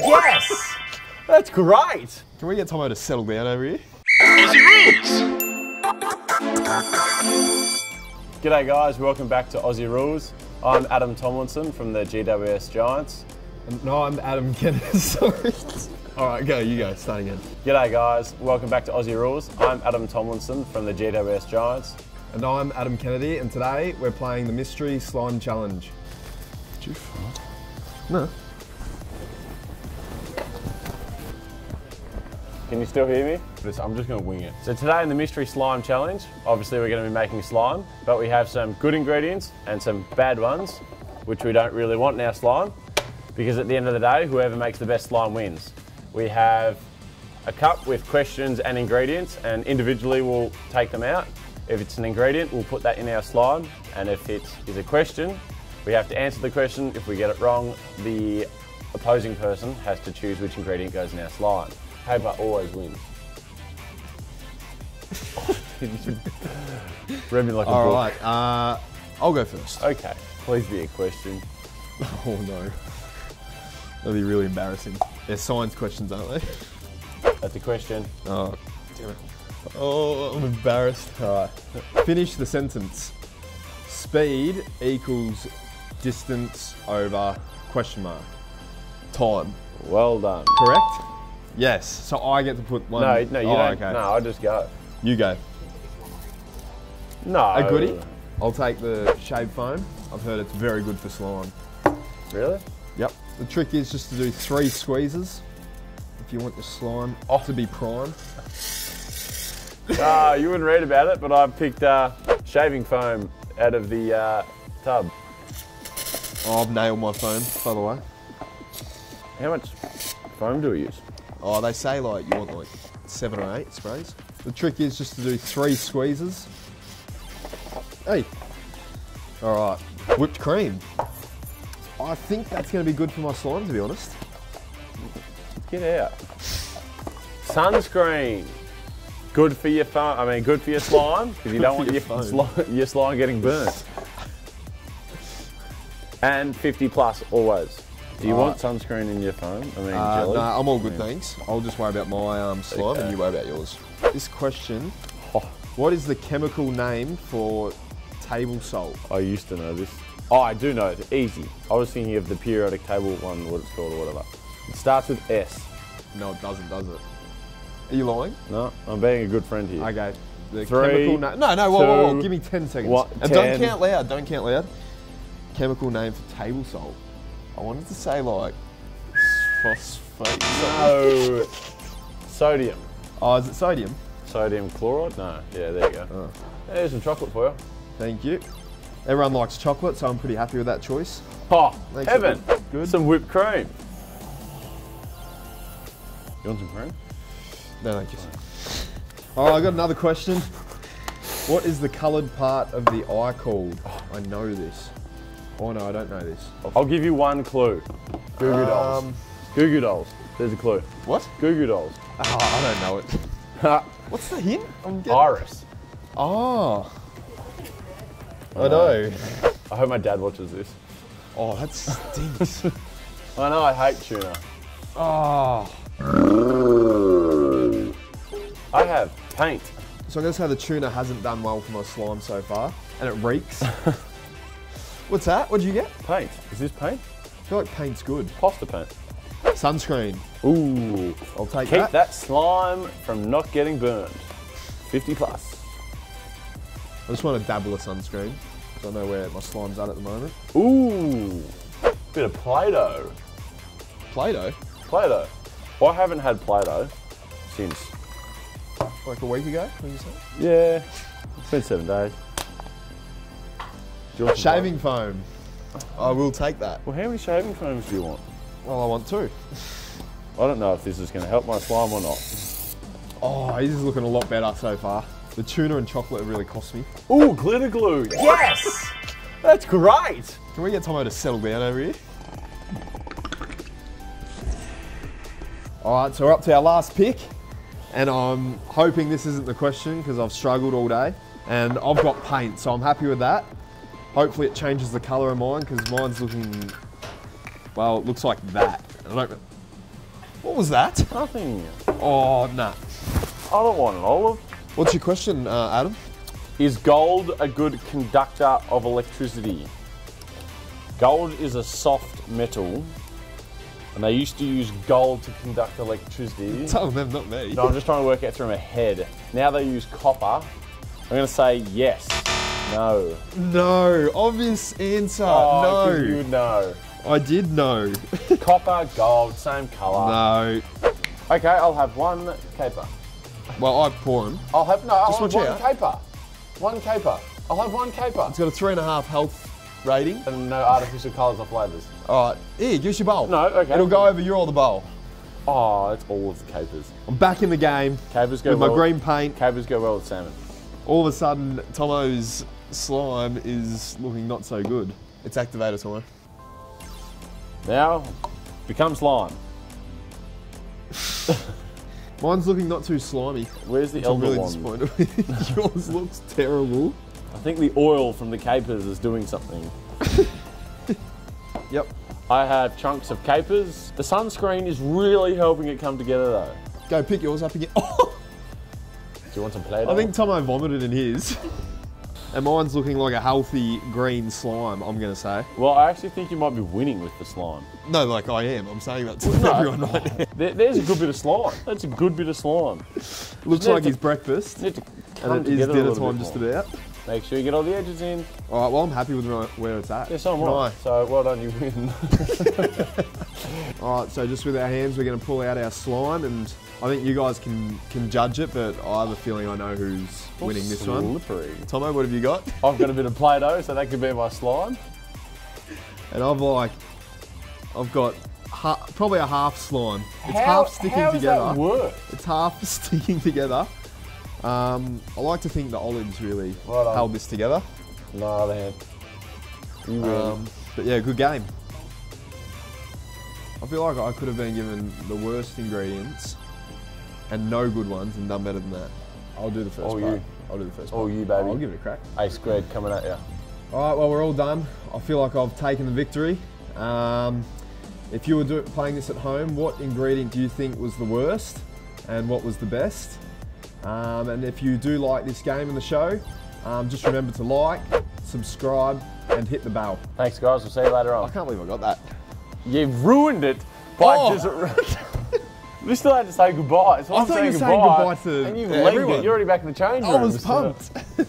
Yes! That's great! Can we get Tomo to settle down over here? Aussie rules! G'day guys, welcome back to Aussie Rules. I'm Adam Tomlinson from the GWS Giants. No, I'm Adam Kennedy. Sorry. All right, go. You go. Start again. G'day guys, welcome back to Aussie Rules. I'm Adam Tomlinson from the GWS Giants. And I'm Adam Kennedy, and today we're playing the Mystery Slime Challenge. Did you fart? No. Can you still hear me? I'm just going to wing it. So today in the Mystery Slime Challenge, obviously we're going to be making slime, but we have some good ingredients and some bad ones, which we don't really want in our slime, because at the end of the day, whoever makes the best slime wins. We have a cup with questions and ingredients, and individually we'll take them out. If it's an ingredient, we'll put that in our slime, and if it is a question, we have to answer the question. If we get it wrong, the opposing person has to choose which ingredient goes in our slime. Paper always wins. Read me like a All book. right. Uh, I'll go first. Okay, please be a question. Oh no. That'll be really embarrassing. They're science questions, aren't they? That's a question. Oh, damn it. Oh, I'm embarrassed. All right. Finish the sentence. Speed equals distance over question mark. Time. Well done. Correct? Yes. So I get to put one. No, no, you oh, don't. Okay. No, I just go. You go. No. A goodie? I'll take the shave foam. I've heard it's very good for slime. Really? Yep. The trick is just to do three squeezes if you want your slime off to be prime. Ah, you wouldn't read about it, but I picked uh, shaving foam out of the uh, tub. Oh, I've nailed my foam, by the way. How much foam do we use? Oh, they say like you want like seven or eight sprays. The trick is just to do three squeezes. Hey. All right. Whipped cream. I think that's going to be good for my slime, to be honest. Get out. Sunscreen. Good for your foam. I mean, good for your slime because you don't want your your, your slime getting burnt. And 50 plus always. Do you want sunscreen in your phone? I mean, Uh, no, I'm all good, thanks. I'll just worry about my um, slime and you worry about yours. This question Oh, What is the chemical name for table salt? I used to know this. Oh, I do know it. Easy. I was thinking of the periodic table one, what it's called or whatever. It starts with S. No, it doesn't, does it? Are you lying? No, I'm being a good friend here. Okay. The Three, chemical name. No, no, whoa, whoa, whoa. Give me 10 seconds. one- and 10. don't count loud, don't count loud. Chemical name for table salt. I wanted to say like phosphate. No. Sodium. Oh, is it sodium? Sodium chloride? No. Yeah, there you go. Oh. There's some chocolate for you. Thank you. Everyone likes chocolate, so I'm pretty happy with that choice. Oh, Makes heaven. good. Some whipped cream. You want some cream? No, thank you. All right, I got another question. What is the coloured part of the eye called? I know this. Oh no, I don't know this. I'll give you one clue. Goo Goo Dolls. Um, Goo Goo Dolls. There's a clue. What? Goo Goo Dolls. Oh, I don't know it. What's the hint? I'm getting... Iris. Oh. I know. I hope my dad watches this. Oh, that stinks. I know I hate tuna. oh. I have paint. So I'm gonna say the tuna hasn't done well for my slime so far, and it reeks. What's that? What'd you get? Paint. Is this paint? I feel like paint's good. Poster paint. Sunscreen. Ooh. I'll take Keep that. that slime from not getting burned. 50 plus. I just want to dabble of sunscreen. I know where my slime's at at the moment. Ooh. Bit of Play-Doh. Play-Doh, Play-Doh. Well, I haven't had Play-Doh since, like a week ago. What you say? yeah, it's been seven days. Do you want Shaving foam. I will take that. Well, how many shaving foams do you want? Well, I want two. I don't know if this is going to help my slime or not. Oh, this is looking a lot better so far. The tuna and chocolate really cost me. Ooh, glitter glue. Yes! That's great. Can we get Tomo to settle down over here? All right, so we're up to our last pick, and I'm hoping this isn't the question because I've struggled all day, and I've got paint, so I'm happy with that. Hopefully it changes the colour of mine because mine's looking, well, it looks like that. What was that? Nothing. Oh, nah. I don't want an olive. What's your question, uh, Adam? Is gold a good conductor of electricity? Gold is a soft metal, and they used to use gold to conduct electricity. Tell them, not me. No, I'm just trying to work it through my head. Now they use copper. I'm going to say yes. No. No, obvious answer. Oh, no. You know. I did know. Copper, gold, same colour. no. Okay, I'll have one caper. Well, I pour him. I'll have no. I'll Just have one out. caper. One caper. I'll have one caper. It's got a three and a half health rating. And no artificial colours or flavours. All right, here, give us your bowl. No, okay. It'll go over your or the bowl. Oh, it's all of the capers. I'm back in the game Capers go with my green paint. Capers go well with salmon. All of a sudden, Tomo's slime is looking not so good. It's activator time. Now, become slime. Mine's looking not too slimy. Where's the elder really one? Yours looks terrible. I think the oil from the capers is doing something. Yep. I have chunks of capers. The sunscreen is really helping it come together though. Go pick yours up again. Do you want some Play-Doh? I think Tomo vomited in his. And mine's looking like a healthy green slime, I'm going to say. Well, I actually think you might be winning with the slime. No, like I am. I'm saying that to No. everyone right now. There, there's a good bit of slime. That's a good bit of slime. Looks like it's his breakfast. Need to come And it is dinner time just about. Make sure you get all the edges in. All right, well, I'm happy with where- it's at. Yeah, so am Can I. So well done, you win. All right, so just with our hands, we're going to pull out our slime, and I think you guys can can judge it, but I have a feeling I know who's winning this one. Slippery. Tomo, what have you got? I've got a bit of Play-Doh, so that could be my slime. And I've like, I've got ha- probably a half slime. It's How- half sticking how does together. that work? It's half sticking together. Um, I like to think the olives really held this together. No other hand. You win. Um, but yeah, good game. I feel like I could have been given the worst ingredients and no good ones and done better than that. I'll do the first All part. you. I'll do the first All part. you, baby. I'll give it a crack. A squared coming at you. All right, well, we're all done. I feel like I've taken the victory. Um, if you were do- playing this at home, what ingredient do you think was the worst and what was the best? Um, and if you do like this game and the show, um, just remember to like, subscribe, and hit the bell. Thanks, guys. We'll see you later on. I can't believe I got that. You've ruined it by Oh. just. we still had to say goodbye. So I I'm thought you were saying goodbye, goodbye to and you've everyone. it. You're already back in the change I room. was so- pumped.